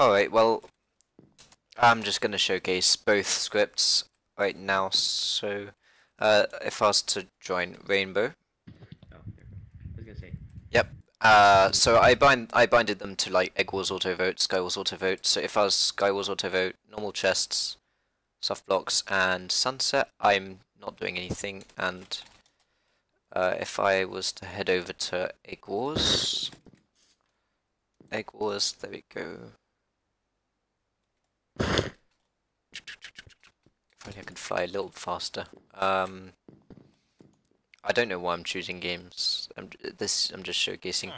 Alright, well, I'm just going to showcase both scripts right now. So, uh, if I was to join Rainbow, Oh, there we go. I say. uh, so I bind I binded them to like Egg Wars Auto Vote, Sky Wars Auto Vote. So if I was Sky Wars Auto Vote, normal chests, soft blocks, and sunset, I'm not doing anything. And uh, if I was to head over to Egg Wars, Egg Wars, there we go. I could fly a little faster. Um, I don't know why I'm choosing games. I'm this. I'm just showcasing.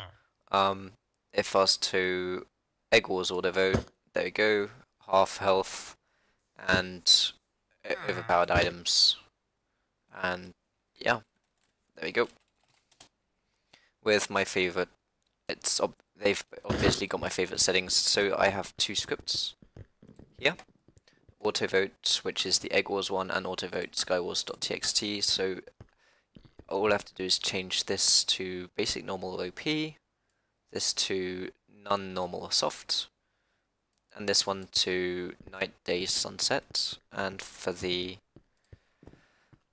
Um, if I was to Egg Wars Auto Vote, there we go. Half health and overpowered items, and yeah, there we go. With my favorite, it's ob- they've obviously got my favorite settings. So I have two scripts here. Auto vote, which is the Egg Wars one, and auto vote skywars.txt. So all I have to do is change this to basic normal OP, this to none normal or soft, and this one to night day sunset. And for the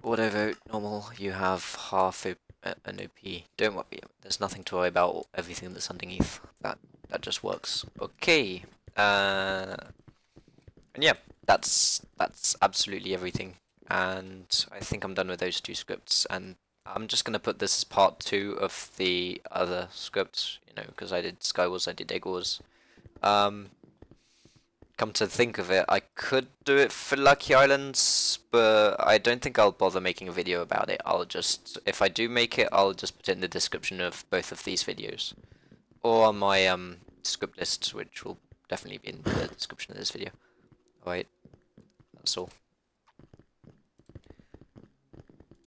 auto vote normal, you have half o- uh, an OP. Don't worry, there's nothing to worry about. Everything that's underneath that that just works. Okay. Uh, and yeah, that's that's absolutely everything. And I think I'm done with those two scripts. And I'm just gonna put this as part two of the other scripts, you know, because I did Skywars, I did Egg Wars. Um, come to think of it, I could do it for Lucky Islands, but I don't think I'll bother making a video about it. I'll just, if I do make it, I'll just put it in the description of both of these videos, or on my um script list, which will definitely be in the description of this video. Alright, that's all.